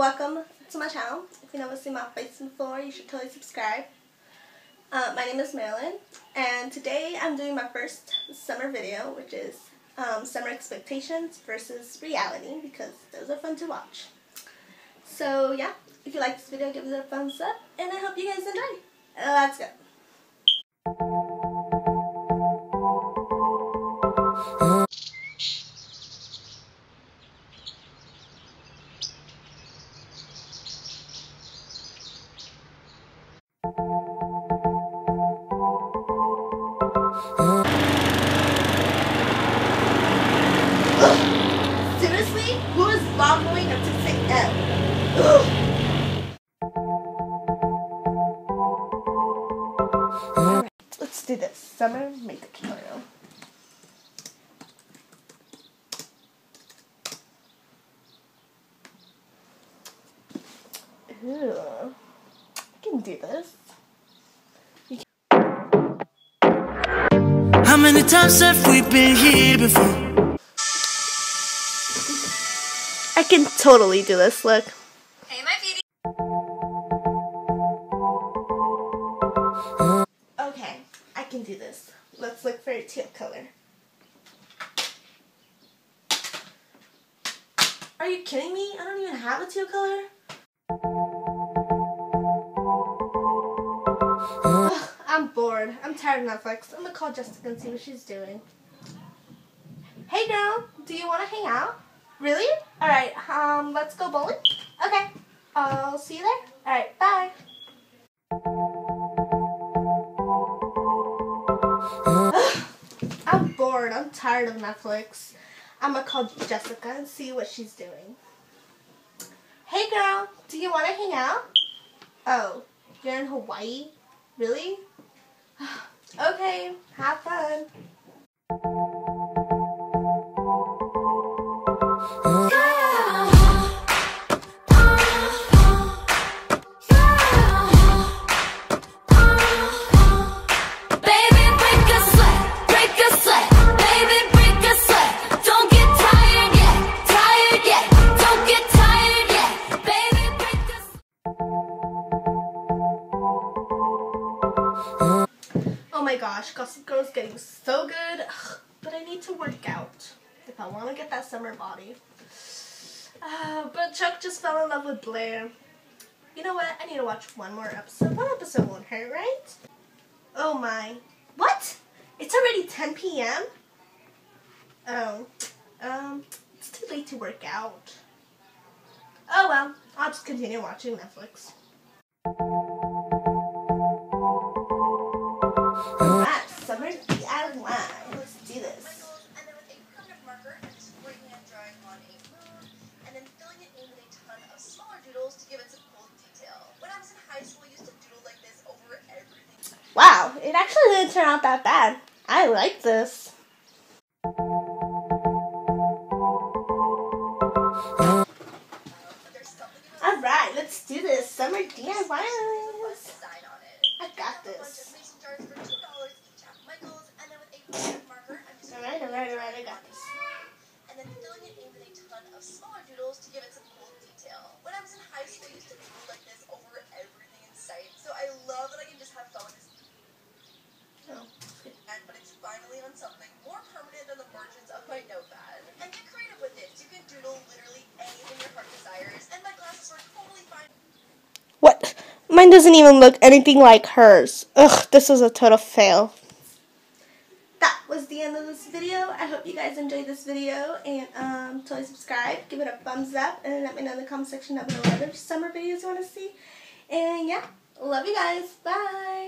welcome to my channel. If you never seen my face before, you should totally subscribe. Uh, my name is Marilyn, and today I'm doing my first summer video, which is um, summer expectations versus reality, because those are fun to watch. So yeah, if you like this video, give it a thumbs up, and I hope you guys enjoy. Uh, let's go. At 6 a.m.? Alright, let's do this. Summer makeup tutorial. Ew. I can do this. How many times have we been here before? I can totally do this. Look. Hey, my beauty. Okay, I can do this. Let's look for a teal color. Are you kidding me? I don't even have a teal color. Ugh, I'm bored. I'm tired of Netflix. I'm gonna call Jessica and see what she's doing. Hey girl, do you wanna hang out? Really? Alright, um, let's go bowling? Okay. I'll see you there. Alright, bye. I'm bored. I'm tired of Netflix. I'm gonna call Jessica and see what she's doing. Hey girl, do you want to hang out? Oh, you're in Hawaii? Really? okay, have fun. Gosh, Gossip Girl is getting so good, but I need to work out if I want to get that summer body. Uh, but Chuck just fell in love with Blair. You know what? I need to watch one more episode. One episode won't hurt, right? Oh my. What? It's already 10 p.m.? Oh. Um, it's too late to work out. Oh well, I'll just continue watching Netflix. Wow, it actually didn't turn out that bad. I like this. Alright, let's do this. Summer the Mine doesn't even look anything like hers. Ugh, this is a total fail. That was the end of this video. I hope you guys enjoyed this video and um, totally subscribe, give it a thumbs up, and let me know in the comment section down below what other summer videos you want to see. And yeah, love you guys. Bye.